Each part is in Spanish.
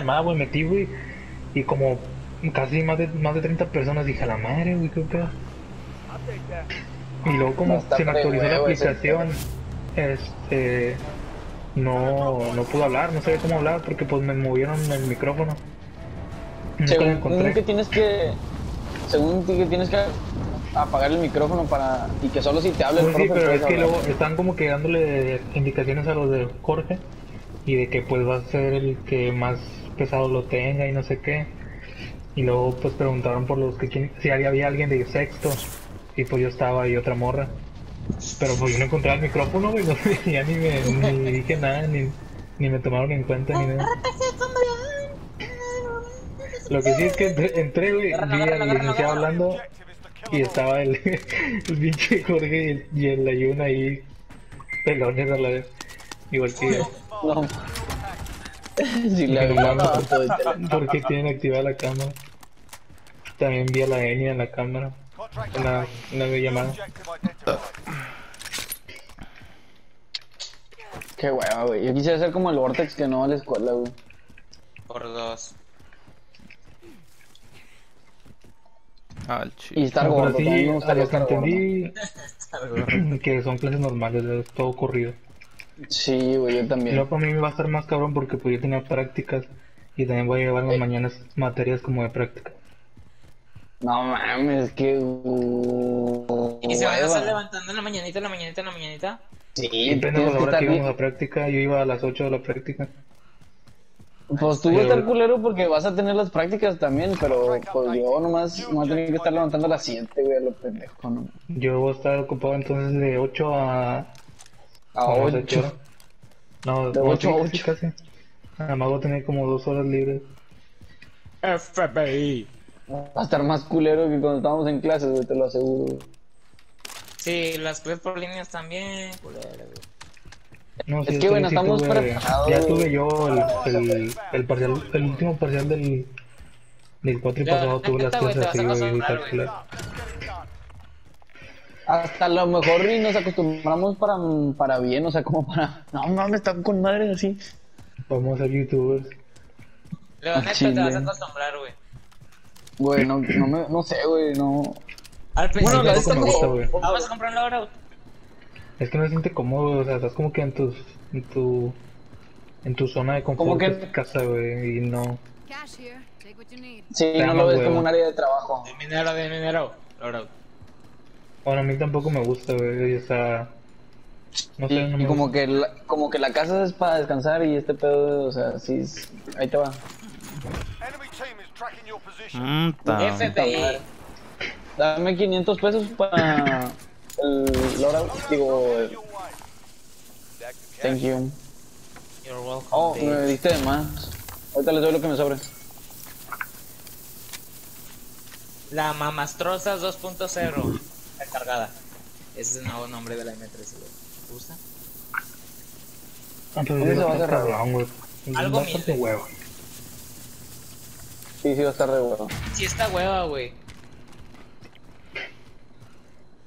llamada, güey, metí, güey, y como casi más de, más de 30 personas dije, a la madre, güey, qué pedo. Y luego como No, se me actualizó la aplicación, este, no, no pude hablar, no sabía cómo hablar porque pues me movieron el micrófono. Nunca Según que tienes que. Según que tienes que apagar el micrófono para. Y que solo si te habla el Pues sí, pero es que hablar. luego están como que dándole indicaciones a los de Jorge y de que pues va a ser el que más pesado lo tenga y no sé qué. Y luego pues preguntaron por los que quién- si había, había alguien de sexto y pues yo estaba y otra morra. Pero pues yo no encontraba el micrófono, güey, no, ya ni me ni dije nada, ni, ni me tomaron en cuenta ni nada. Lo que sí es que entré- entré, güey, vi al licenciado hablando y estaba el, el pinche Jorge y el, y el Ayun ahí, pelones a la vez. Igual que yo. No. porque tienen activada la cámara. También vi a la Enya en la cámara, en la llamada. Qué hueva, güey. Yo quisiera ser como el Vortex que no va a la escuela, güey. Por dos. Al Y estar No, gordo. sí, a lo que entendí que son clases normales, es todo corrido. Sí, güey, yo también. luego para mí me va a estar más cabrón porque pues yo tenía prácticas y también voy a llevar las Eh. mañanas materias como de práctica. No mames, que. uh, Y se van a estar levantando en la mañanita, en la mañanita, en la mañanita. Sí, Y depende de la que hora que íbamos a práctica, yo iba a las 8 de la práctica. Pues tú vas a estar culero porque vas a tener las prácticas también, pero pues yo nomás me voy a tener que estar levantando a las 7, güey, a lo pendejo, ¿no? Yo voy a estar ocupado entonces de 8 a... A no sé qué 8. hora. No, De como ocho a sí, ocho. sí, casi. Además voy a tener como dos horas libres. FBI. Va a estar más culero que cuando estábamos en clases, güey, te lo aseguro. Sí, las clases por líneas también, culero, güey. No, sí, Es yo que, bueno, sí estamos tuve- preparados, Ya tuve yo el, el, el parcial, el último parcial del, del cuatri Ya, pasado, tuve las clases así, güey, y. Hasta a lo mejor ni nos acostumbramos para, para bien, o sea, como para. No mames, están con madres así. Vamos a ser youtubers. Luego, Ah, neta, chile. te vas a acostumbrar, güey. Güey, no, no, me, no sé, güey, no. Al principio la es como, gusta. "Ah, vas a comprar un loadout. Es que no se siente cómodo, o sea, estás como que en tus, en tu, en tu zona de confort Como que- de tu casa, güey, y no. Cash here. Take what you need. Sí, no lo ves hueva. como un área de trabajo. De minero, de minero. Loadout. Bueno, a mí tampoco me gusta, güey, o sea, no Y, sé, no y como gusta. que, la, como que la casa es para descansar y este pedo, o sea, sí, es- ahí te va. Mm, FBI. Dame 500 pesos para el Lora, digo, el- thank you. You're welcome. Oh, me diste de más. Ahorita les doy lo que me sobre. La Mamastrosas 2.0. Recargada. Ese es el nuevo nombre de la M3, güey. ¿Te gusta? ¿Dónde se va a está cerrar? cabrón, güey. Algo humilde. huevo. Sí, sí, va a estar de huevo. Sí, está hueva, güey.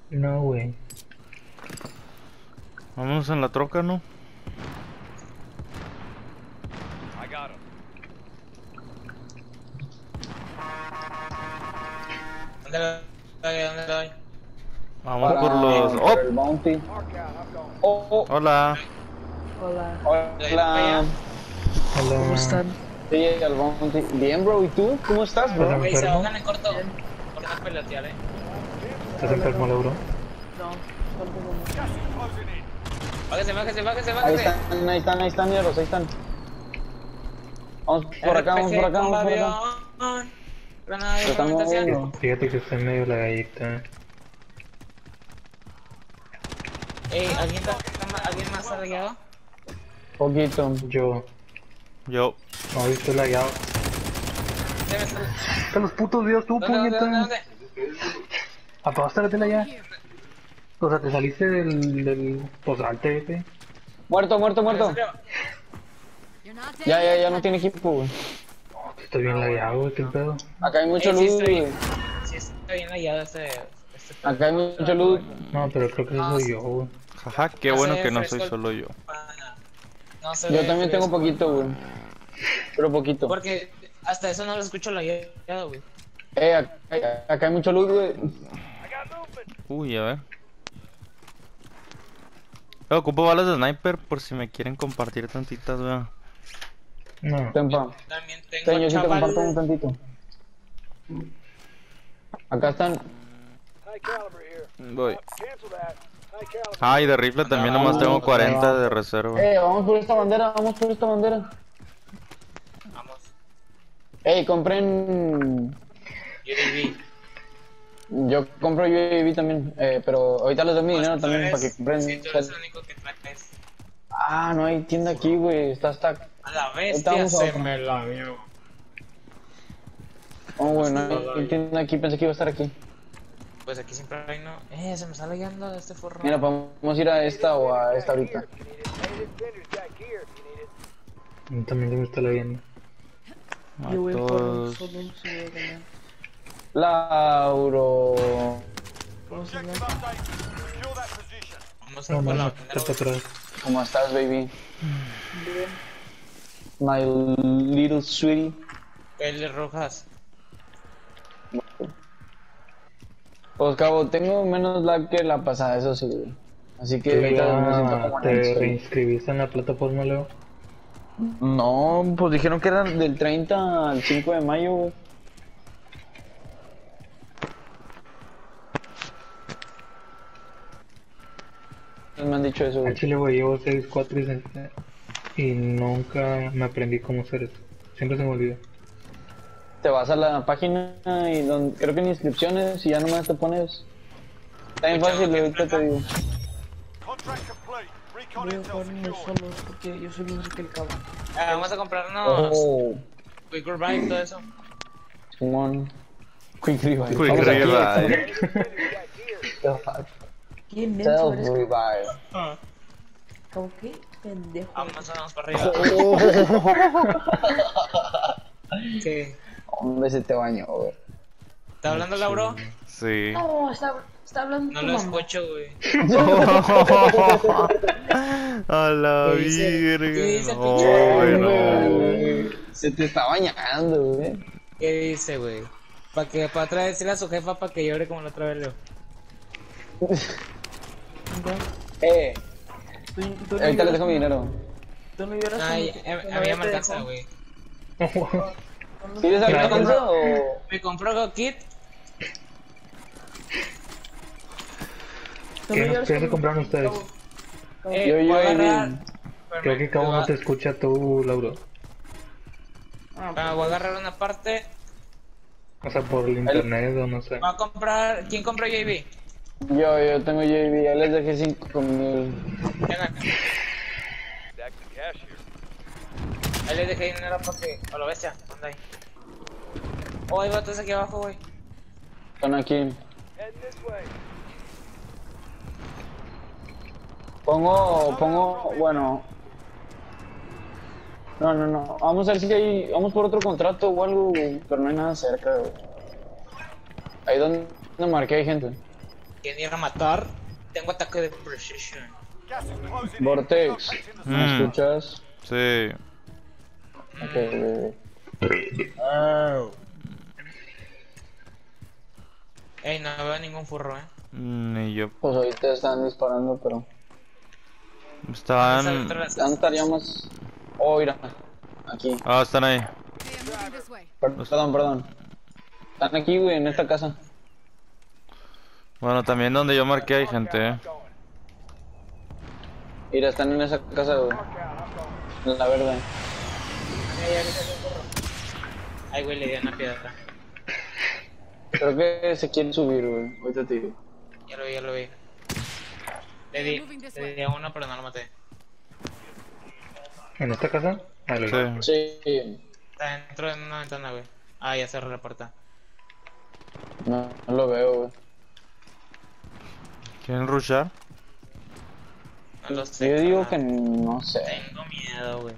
No, güey. Vámonos en la troca, ¿no? I got him. ¿Dónde lo doy? ¿Dónde lo doy? Vamos Para- por los... ¡Oh! el bounty. Oh, oh, Hola. hola. Hola. ¿Cómo están? Sí, el bounty. Bien, bro. ¿Y tú? ¿Cómo estás, bro? Hola. Güey, se ahogan en corto. Por no pelotear, eh. ¿Estás enfermo? Gas is closing in. Bájese, bájese, bájese, Ahí bájese. están, ahí están, ahí están, mierdos, ahí están. Vamos por acá, vamos por acá, vamos por acá. Granada de. Fíjate que está en medio la gallita. Ey, ¿alguien, está- está ma- ¿alguien más ha rayado? Poquito. Yo Yo. no he visto la llave. Debe estar- ¡Está los putos videos tú, ¿Dónde, dónde, dónde, puñeta! Apagaste la tela ya. O sea, te saliste del. del. Pues salte, vete. Muerto, muerto, muerto. Ya, ya, ya no tiene equipo, güey. No, que estoy bien lagueado, güey, qué pedo. Acá hay mucho Eh, estoy- güey. Sí, está bien rayado este... este Acá hay mucho loot. No, pero creo que eso soy yo, güey. Jaja, qué No bueno que no soy solo yo. No se Yo también tengo poquito, güey. Pero poquito. Porque hasta eso no lo escucho la guiada, güey. Eh, acá, acá hay mucho luz, güey. Uy, a ver. Eh, ocupo balas de sniper por si me quieren compartir tantitas, weón. No. Tempa. También tengo Ten, yo sí te comparto un tantito. Acá están. Voy. Ah, y de rifle también nomás tengo 40 de reserva. Eh, vamos por esta bandera, vamos por esta bandera. Vamos. Ey, compren. UAV. Yo compro UAV también, eh, pero ahorita les doy mi dinero también eres- para que compren. Sí, tú eres el único que traes. Ah, no hay tienda aquí, güey. Está hasta. A la bestia Estamos se me la vio. Oh, güey, no hay tienda aquí. Pensé que iba a estar aquí. Pues aquí siempre hay no. Eh, se me está guiando este forro. Mira, podemos ir a esta o a esta ahorita. A mí También se me está leyendo. A Yo voy por un todos. Lauro. Vamos a. Vamos a No, la. ¿Cómo estás, baby? Bien. My little sweetie. Peles rojas. Pues, cabo, tengo menos lag que la pasada, eso sí, güey. Así que ¿Tú ahorita me siento como te reinscribiste en la plataforma, Leo? No, pues dijeron que era del 30 al 5 de mayo, güey. Me han dicho eso, güey. chile, güey, llevo 6, 4 y, y nunca me aprendí cómo hacer eso. Siempre se me olvida. Te vas a la página y donde, creo que en inscripciones y ya nomás te pones. Está bien fácil, ahorita te digo. Contract complete. Recon Voy a intel jugar en el secure. solo porque yo soy mejor que el cabo. Vamos a comprarnos Oh, Quick Revive y todo eso. Simón. Quick revive. Quick revive. Qué inmenso eres, Self revive. Qué pendejo. Vamos, vamos para arriba. ¿Qué? Hombre, se te bañó, güey. ¿Está hablando Lauro? Sí. No, está, está hablando No lo mamá. escucho, güey. A la ¿Qué dice? ¿Qué virgen. dice, Ay, no. Se te está bañando, güey. ¿Qué dice, güey? Para que para otra vez decirle a su jefa para que llore como la otra vez Leo. Eh, Tú, tú no ahorita le dejo mi dinero. Tú no lloras Ay, cuando- a, mí ya me alcanza, güey. ¿Quieres Claro. alcanza o...? Me compró Kit. ¿Qué, se compraron ustedes? Eh, Yo- yo voy a ahí agarrar. Creo que Cabo no te escucha tú, Lauro. Ah, Ah, voy a agarrar una parte. O sea, por el internet o no sé. Voy a comprar. ¿Quién compró JB? Yo, yo tengo JB, ya les dejé 5 mil. Venga, ahí les dejé dinero para que. O lo bestia, ¿dónde hay? Oh, hay botes aquí abajo, güey. Están aquí. Heading this way. Pongo, pongo, bueno. No, no, no. Vamos a ver si hay, vamos por otro contrato o algo, güey, pero no hay nada cerca, güey. Ahí donde, donde marqué hay gente. ¿Quién ir a matar? Tengo ataque de precision. Vortex, ¿me Mm. escuchas? Sí. Ok, güey. Ey, no veo ningún furro, eh. Ni yo. Pues ahorita están disparando, pero... Están Están. dentro de las ¿Dónde estaríamos? Oh, mira. Aquí. Ah, están ahí. Perdón, perdón. Están aquí, güey, en esta casa. Bueno, también donde yo marqué hay gente, eh. Mira, están en esa casa, güey. En la verde. Ey, ahorita es un furro. Ay, güey, le di una piedra. Creo que se quiere subir, güey. Ahorita te digo. Ya lo vi, ya lo vi. Le di, le di a uno, pero no lo maté. ¿En esta casa? Ah, lo vi. Sí. Sí. Está dentro de una ventana, güey. Ah, ya cerré la puerta. No, no lo veo, güey. ¿Quieren rushar? No lo sé. Yo digo que carnal. no sé. Tengo miedo, güey.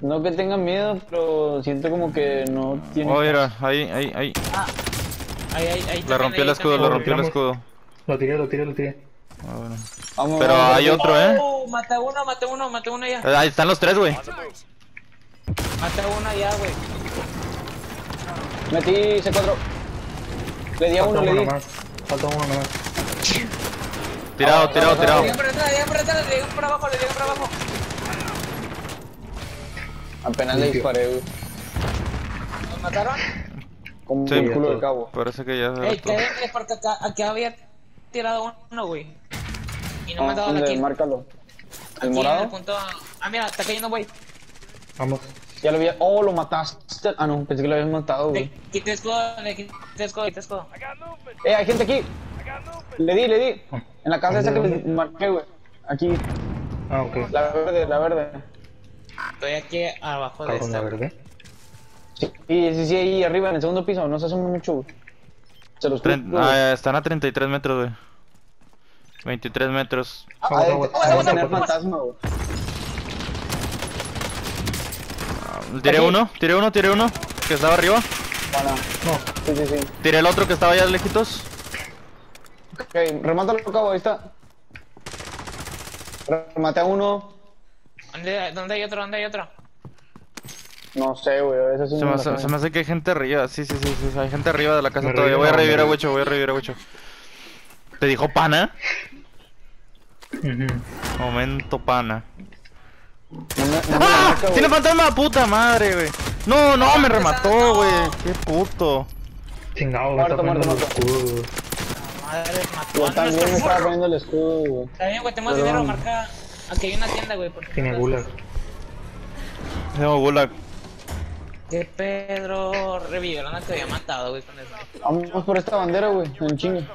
No que tenga miedo, pero siento como que no tiene. Oh, mira, ahí, ahí, ahí. Ahí, ahí, ahí. Le rompí el escudo, le rompí el escudo. Lo tiré, lo tiré, lo tiré. Ah, bueno. Vamos, Pero vamos, hay vamos. otro, eh. Oh, maté uno, maté uno, maté uno ya. Ahí están los tres, güey. Charge. Maté a uno allá, güey. Metí C4. Le di a uno, le uno di. más. Falta uno más. Tirado, tirado, tirado. Le llegan por detrás, le llegan por detrás, le por abajo, le llegan por abajo. Apenas le disparé, güey. ¿Nos mataron? Como Sí. un culo de cabo. Parece que ya se Ey, quédenle porque acá, aquí había tirado uno, güey. Y no me han dado la kill. Márcalo. Aquí ¿El en morado? el punto... Ah, mira, está cayendo, güey. Vamos. Ya lo vi. Oh, lo mataste. Ah, no, pensé que lo habías matado, Le güey. quité escudo, le quité escudo, quité escudo. Eh, hay gente aquí. Le di, le di. En la casa esa que ¿Dónde, les marqué, güey. Aquí. Ah, ok. La verde, la verde. Estoy aquí abajo de esta. verdad. Sí, sí, sí, ahí arriba, en el segundo piso. No se asume mucho. Se los Tren- ah, están a 33 metros, güey. 23 metros. Ah, tener fantasma, güey. Tiré uno, tiré uno, tiré uno. Que estaba arriba. Bueno, No, sí, sí, sí. Tiré el otro que estaba allá lejitos. Ok, remátalo, cabo, ahí está. Rematé a uno. ¿Dónde, ¿Dónde hay otro? ¿Dónde hay otro? No sé, güey, ese sí Se me, sé. se me hace que hay gente arriba. Sí, sí, sí, sí. Hay gente arriba de la casa Me todavía. Voy a revivir a Wicho, voy a revivir a Wicho. ¿Te dijo pana? Momento pana. No me, no me ¡Ah! marca, güey. ¡Tiene fantasma! ¡Puta madre, güey! No, no, me remató, güey. ¡Qué puto! Chingado, Muerto, muerto, escudos. Madre, mató Yo a también me nuestro estaba furro. poniendo el escudo, güey. Está bien, güey, tenemos dinero, marca... Aquí hay una tienda, güey. porque- Tiene gulag. Tengo gulag. Que Pedro revivieron al que había matado, güey, con eso. Vamos por esta bandera, güey, en chingue.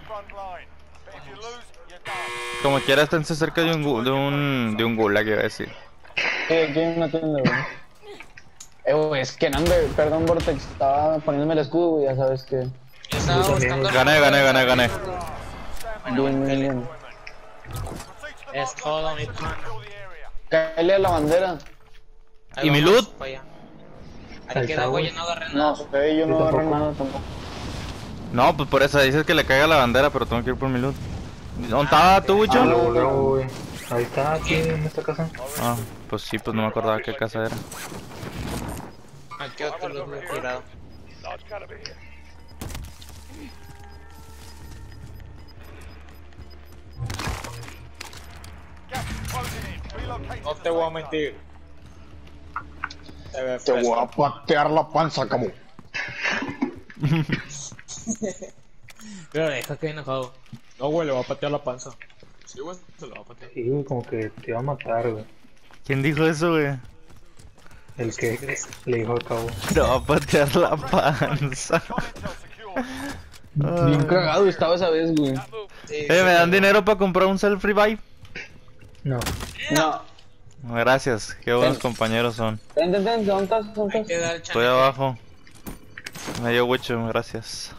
Como quiera, esténse cerca de un, de un, de un gulag, iba a decir. Sí, aquí hay una tienda, güey. Eh, güey, es que no, perdón, Vortex, estaba poniéndome el escudo, güey, ya sabes que... Yo estaba Yo también, buscando... Gané, gané, gané, gané. Bien, bien, bien. Es todo mi area. Cáele a la bandera. Ahí ¿Y mi loot? Ahí güey. yo no agarré No, yo no agarro tampoco. nada tampoco. No, pues por eso dices que le caiga la bandera, pero tengo que ir por mi loot. ¿Dónde estaba tú, Ah, luego, luego, güey. Ahí está, aquí en esta casa. Ah, pues sí, pues no me acordaba qué casa era. Aquí otro loot, tirado. No te voy a mentir. Te voy a patear la panza, cabo. Pero deja que enojado. No, güey, le va a patear la panza. Sí, güey, se lo va a patear. Sí, güey, como que te iba a matar, güey. ¿Quién dijo eso, güey? El que le dijo al cabo. Te va a patear la panza. Bien cagado estaba esa vez, güey. Eh, ¿me dan dinero para comprar un self revive? No. No. Gracias, qué buenos Ten. compañeros son. Ten, ten, ten, ¿dónde estás? ¿Dónde Hay estás? que dar el Estoy abajo. Medio Wicho, gracias.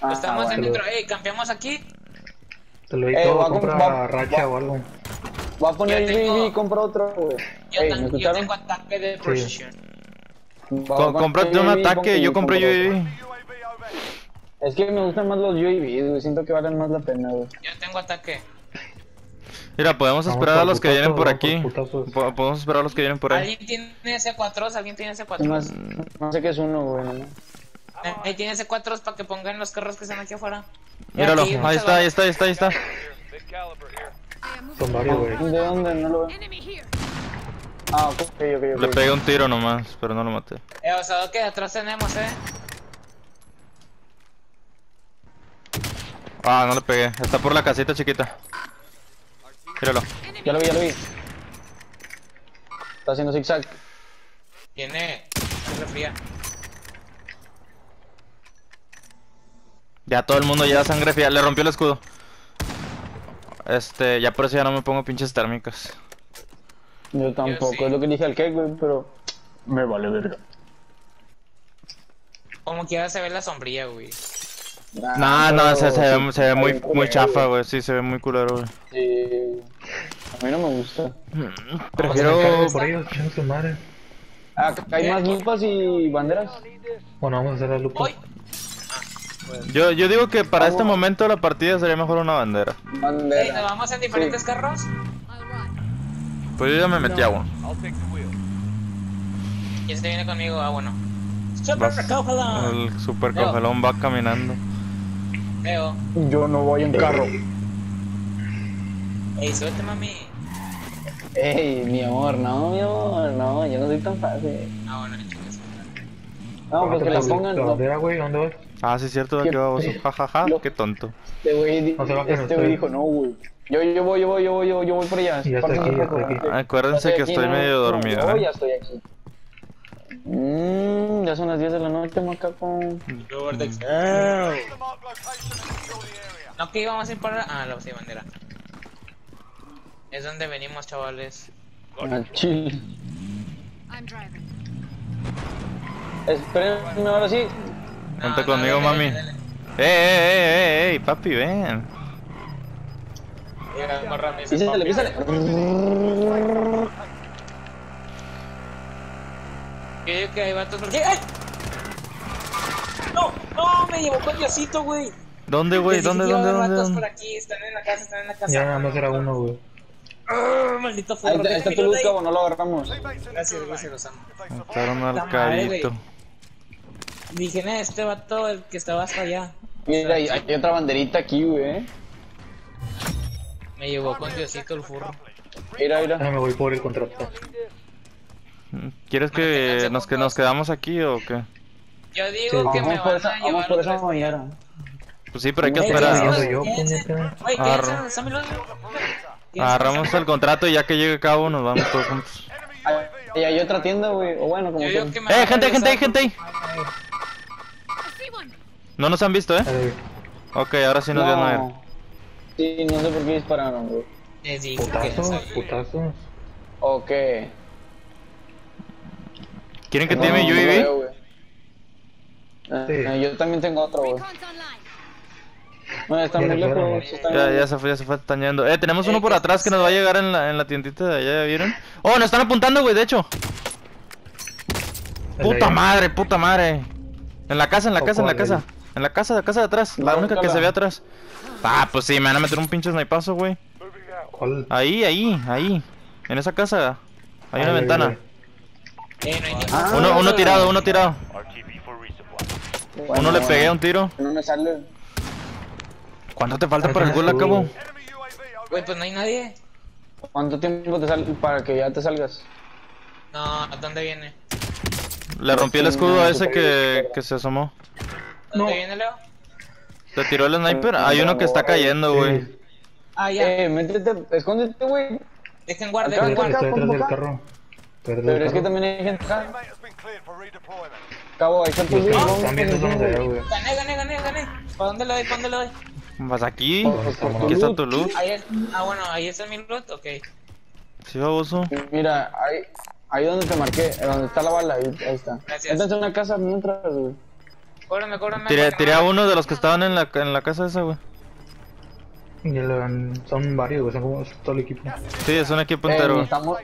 Ah, Estamos en dentro. Ey, campeamos aquí. Te lo Eh, digo, voy a compra comp- va- racha va- o algo. Voy a poner Yo tengo- UAV y compro otro, güey. Yo, Ey, ¿me tengo ataque de precision. Voy a Co- poner cómprate un ataque, yo compré. UAV. Es que me gustan más los UAV, güey. Siento que valen más la pena, güey. Yo tengo ataque. Mira, podemos Vamos esperar a los que vienen por aquí. Podemos esperar a los que vienen por ahí. ¿Alguien tiene C4? ¿Alguien tiene Es C4? más, no sé qué es uno, güey. ¿no? Ahí tiene C4 para que pongan los carros que están aquí afuera. Míralo, Aquí, ahí está, ahí está, ahí está, ahí está. Son varios, güey. ¿De dónde? No lo veo. Ah, ok, ok, ok. Le pegué un tiro nomás, pero no lo maté. Eh, o sea, que atrás tenemos, eh. Ah, no le pegué. Está por la casita chiquita. Míralo. Ya lo vi, ya lo vi. Está haciendo zigzag. Tiene sangre fría. Ya todo el mundo lleva sangre fría. Le rompió el escudo. Este, ya por eso ya no me pongo pinches térmicas. Yo tampoco, sí. es lo que dije al cake, güey, pero. Me vale verga. Como quiera se ve la sombrilla, güey. No, no, se, se ve, se ve muy, muy chafa, güey. Sí, se ve muy culero, güey. Sí. A mí no me gusta. Prefiero. Cargo por ellos, su madre. Ah, hay más lupas y banderas. Bueno, vamos a hacer la lupa. Yo, yo digo que para este momento de la partida sería mejor una bandera. Ey, ¿nos Bandera. vamos en diferentes carros? Pues yo ya me metí the wheel. ¿Quién se viene conmigo? Ah, bueno. Super. El super Leo. congelón va caminando. Leo. Yo no voy en carro. Ey, suelte, mami. Ey, mi amor, no, mi amor, no, yo no soy tan fácil. Ah, bueno. No, pues que la pongan. ¿La No, bandera, güey? ¿Dónde vas? Ah, sí, es cierto, ¿Qué- qué baboso. Jajaja, qué tonto. este güey este dijo, no, güey. Yo, yo voy, yo voy, yo voy, yo, yo voy por allá. Ya estoy aquí, ya estoy aquí. Acuérdense que estoy medio dormido, No, ¿eh? ya estoy aquí. Mmm, ya son las 10 de la noche, macaco. Area. No, que íbamos a ir para. Ah, la sí, bandera. Es donde venimos, chavales. Ah, chill. I'm driving. Espérenme ahora sí. Vente No, conmigo, no, dale, mami. dale, ¡Eh, eh, eh, eh, eh! Papi, ven. dale. Llega, morra, me dice, Písale, písale. Yo digo que hay vatos por aquí. ¡Ay! No, no, me llevó con Diosito, güey. ¿Dónde, güey? ¿Dónde, dónde, dónde? vatos por aquí, están en la casa, están en la casa. Ya nada más era uno, güey. Ah, maldito Ahí forro. está, ahí está tu luz, cabo, no lo agarramos. Gracias, gracias, los amo. Echaron al. Dije, "Nah, este vato, el que estaba hasta allá. Mira, hay, hay otra banderita aquí, güey. Me llevó con Diosito el furro. Mira, mira. me voy por el contrato. ¿Quieres que nos, que nos quedamos aquí o qué? Yo digo Sí. que me Vamos por van esa, a vamos llevar por esa bañera. Pues sí, pero hay que esperar. Quédense, Agarramos el contrato y ya que llegue cabo nos vamos todos juntos. y hay otra tienda, güey. O bueno, como que. me ¡Eh, van gente, gente, gente ahí! No nos han visto, ¿eh? Ok, ahora sí nos vieron a ver. No. Sí, no sé por qué dispararon, güey. Putazos, putazos. Ok. ¿Quieren que No, lo UAV? veo, güey. Eh, Sí. eh, yo también tengo otro, güey. Recon's online. No, está Ya muy lejos. Ya, ya se fue, ya se fue, están yendo. Eh, tenemos Eh, uno por que atrás que nos va a llegar en la, en la tiendita de allá, ¿ya vieron? Oh, nos están apuntando, güey, de hecho. Puta madre, puta madre. En la casa, en la ¿O casa, en la casa. En la casa, la casa de atrás. La única que se ve atrás. Ah, pues sí, me van a meter un pinche snipazo, güey. Ahí, ahí, ahí. En esa casa. Hay una ventana. Eh, no hay ni- Ah, Uno, uno tirado, uno tirado. bueno, Uno le pegué un tiro. No me sale. ¿Cuánto te falta para el gol, UAV Güey, pues no hay nadie. ¿Cuánto tiempo te sale para que ya te salgas? No, ¿a dónde viene? Le rompí el escudo a ese que, que se asomó. ¿Dónde No. viene, Leo? ¿Te tiró el sniper? Hay uno que está cayendo, güey. Sí, Ah, ya. Eh, métete, escóndete, güey. Dejen guarda, acá, dejen estoy, guarda. estoy atrás del carro. Pero es que también hay gente acá. Cabo, ahí está tu Los que luz, allá, vamos, güey. Gané, gané, gané, gané. ¿Para dónde le doy? ¿Para dónde le doy? Vas aquí. Pues, Aquí está tu es. Ah, bueno, ahí está mi loot. Ok. Sí, baboso. Mira, ahí, ahí donde te marqué, eh, donde está la bala, ahí, ahí está. Gracias. Entonces en una casa mientras, güey. Cóbrame, cóbrame. Tiré, tiré a uno de los que estaban en la, en la casa esa, güey. Son varios, güey, son como todo el equipo. Sí, es un equipo Eh, entero. güey. necesitamos-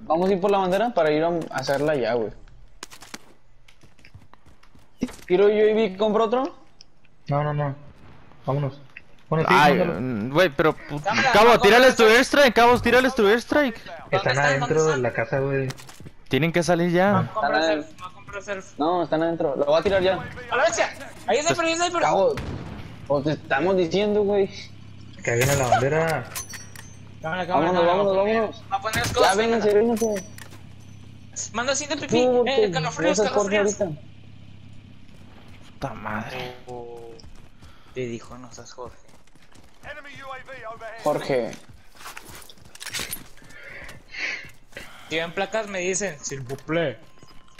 vamos a ir por la bandera para ir a hacerla ya, güey. ¿Tiro yo y compro otro? No, no, no. Vámonos. Bueno, sí, Ay, mm, güey, pero... Cabo, tírales tu ¿dónde airstrike, Cabo, tírales tu airstrike. ¿Dónde Están adentro ¿Dónde de la casa, güey. Tienen que salir ya. No Están self, en- no compro self. No, están adentro. Lo voy a tirar ya. ¡A la bestia! Ahí está, pero ahí está, pero. Cabo, os te estamos diciendo, güey. Que viene la bandera. Cámara, cámara, Vámonos, no, vámonos, va a poner- vámonos. A poner escudos. Ya, vénganse, vénganse. Manda así de pipí. Eh, calofríos, no seas Jorge calofríos. ahorita. Puta madre. Te dijo, no seas Jorge. Jorge. Si ven placas, me dicen, s'il vous plaît.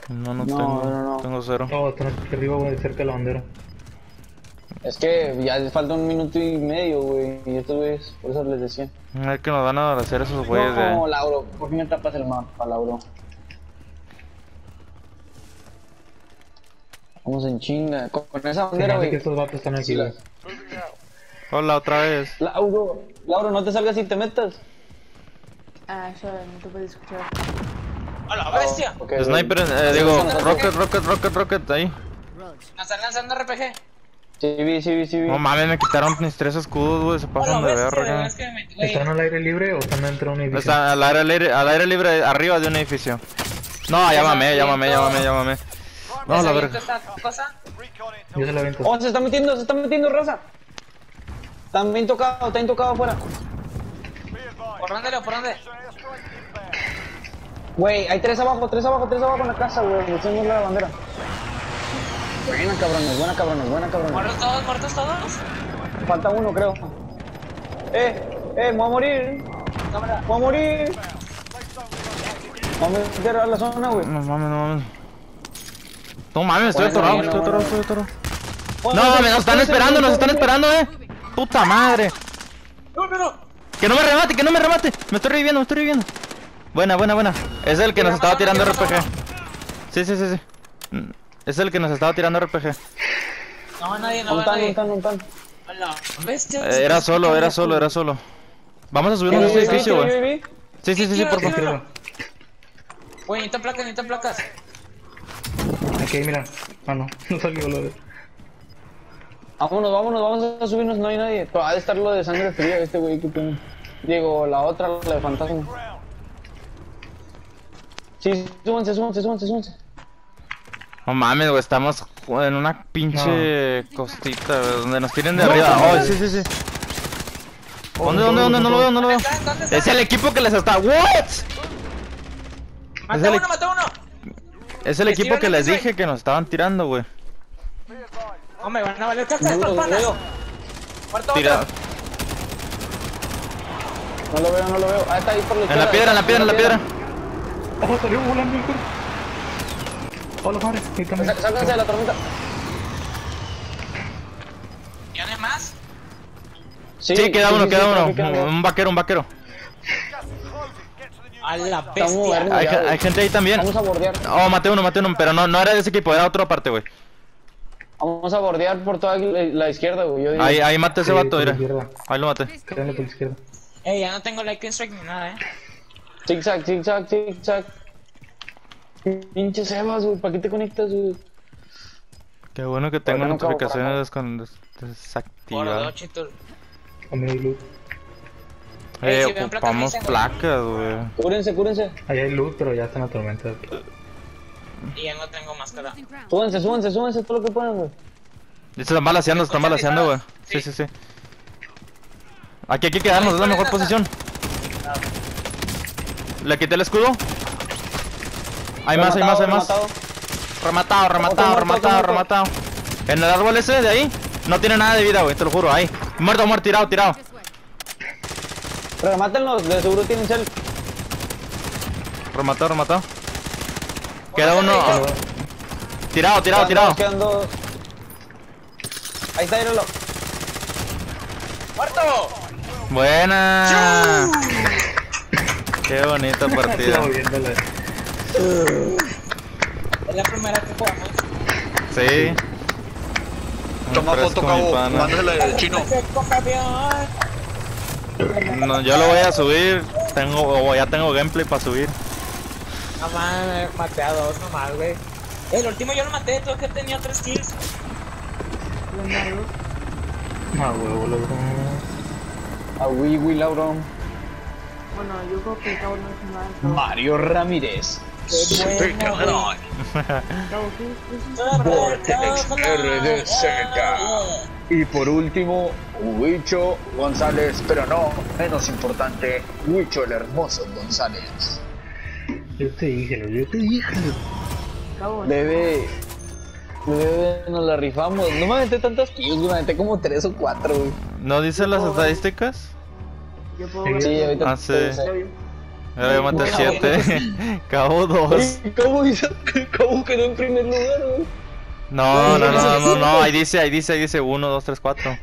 No, no, No, tengo. no, no. Tengo cero. No, están aquí arriba, güey, cerca de la bandera. Es que ya les falta un minuto y medio, güey. Y estos güeyes, por eso les decía. A ver que nos van a hacer esos güeyes No, de... Lauro, por fin me tapas el mapa, Lauro. Vamos en chinga. Con, con esa bandera, hace que güey. estos vatos están aquí, güey. Hola, otra vez. Lauro, Lauro, no te salgas y te metas. Ah, eso no te puedo escuchar. ¡A la bestia! Güey. Sniper, eh, digo, rocket, rocket, rocket, rocket, ahí. Nos están lanzando RPG. Sí, vi, sí, vi, sí, vi. No mames, me quitaron mis tres escudos, güey, se ¡A la pasan de verga. Es que me. güey, ¿Están al aire libre o están dentro de un edificio? Está al aire, libre, al aire libre arriba de un edificio. No, llámame, llámame, llámame, llámame. No, ¿Les la aviento verga. esta cosa? Yo se la avento. Oh, se está metiendo, se está metiendo, raza. También tocado, está bien tocado afuera. Be advised. ¿Por dónde, Leo? ¿Por dónde? Güey, hay tres abajo, tres abajo, tres abajo en la casa, güey. Buscemos la bandera. Buena, cabrones, buena, cabrones, buena, cabrones. ¿Muertos todos? ¿Muertos todos? Falta uno, creo. Eh, eh, me voy a morir. Cámara. Me voy a morir. Vamos a meter a la zona, güey. No mames, no mames. No mames, estoy atorado, bueno, estoy atorado, estoy atorado. No mames, nos están esperando, nos están esperando, eh. Puta madre. No, no, no. Que no me remate, que no me remate. Me estoy reviviendo, me estoy reviviendo. Buena, buena, buena. Es el que nos estaba tirando RPG. Sí, sí, sí, sí. Es el que nos estaba tirando RPG. No nadie, no Un va tan, nadie. un tan, un tan. Hola. Bestia. Eh, Era solo, era solo, era solo. Vamos a subirnos a ese ¿Tienes edificio, güey. Sí, sí, sí, sí, por favor. Güey, necesitan placas, necesitan placas. Aquí, mira. Ah, no. No salió lo de. Vámonos, vámonos, vamos a subirnos, no hay nadie. Pero ha de estar lo de sangre fría este güey que tiene. Digo, la otra, la de fantasma. Sí, súbanse, súbanse, súbanse, súbanse. No mames, güey, estamos en una pinche costita, güey, donde nos tienen de arriba. Oh, sí, sí, sí. ¿Dónde, dónde, dónde? No lo veo, no lo veo. Es el equipo que les está. ¿What? Maté el- uno, maté uno. Es el equipo que les dije que nos estaban tirando, güey. Hombre, van a valer caca No estos panas. Muerto Tira. otro. no lo veo, no lo veo. Ah, está ahí por la En la piedra, en la piedra, en la piedra. ¡Oh, salió volando el Sálganse de la tormenta. ¿Tienes más? Sí, queda uno, sí, queda sí, uno. queda uno. Un vaquero, un vaquero. A la bestia. Hay, gente ahí también. Vamos a bordear. Oh, maté uno, maté uno, pero no, no era de ese equipo, era otro aparte, güey. Vamos a bordear por toda la, izquierda, güey. Yo digo. Ahí, ahí maté ese Sí, vato, mira. Ahí lo maté. Quédale por la izquierda. Ey, ya no tengo like strike ni nada, eh. Zigzag, zigzag, zigzag. Pinche Sebas, güey. ¿Para qué te conectas, güey? Qué bueno que tengo notificaciones con desactivadas. dos chitos. También hay loot. Ey, Eh, si ocupamos placas, güey. Cúrense, cúrense. Ahí hay loot, pero ya está en la tormenta. Y ya no tengo máscara. Súbanse, súbanse, súbanse todo lo que puedan, güey. Se están balaseando, se están balaseando, güey. Sí, sí, sí. Aquí hay que quedarnos, es la mejor posición. Le quité el escudo. Hay más, hay más, hay más. Rematado. Rematado, rematado, rematado. En el árbol ese de ahí, no tiene nada de vida, güey, te lo juro, ahí. Muerto, muerto, tirado, tirado. Remátenlos, de seguro tienen cel. Rematado, rematado. Queda uno. Tirado, tirado, tirado. Quedan dos. Ahí está, íralo. ¡Muerto! Buena. Qué bonita partida. Es la primera que jugamos. Sí. Toma foto, cabo. Mándale al chino. No, yo lo voy a subir. Tengo, o ya tengo gameplay para subir. No mames, maté a dos nomás, güey. El último yo lo maté, todo que tenía tres kills. Ah, huevo, loco. A Wii, Laurón. Bueno, yo creo que Cabo no es nada. Mario Ramírez. Y por último, Huicho González, pero no menos importante, Huicho el hermoso González. Yo te dije, lo- yo te dije. Bebé. Bebé, nos la rifamos. No me aventé tantas kills. Me aventé como tres o cuatro, güey. ¿No dice las estadísticas? yo puedo. Sí, ahorita Ah, sí. Ahora yo maté 7. Cabo 2. Ey, ¿Cómo hizo? ¿Cómo quedó en primer lugar, güey? No, no, no, no, no, ahí dice, ahí dice, ahí dice 1, 2, 3, 4.